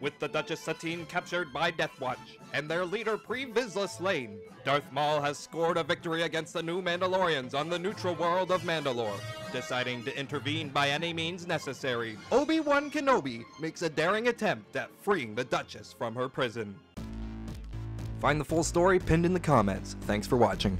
with the Duchess Satine captured by Deathwatch and their leader Pre Vizsla slain, Darth Maul has scored a victory against the new Mandalorians on the neutral world of Mandalore. Deciding to intervene by any means necessary, Obi-Wan Kenobi makes a daring attempt at freeing the Duchess from her prison. Find the full story pinned in the comments. Thanks for watching.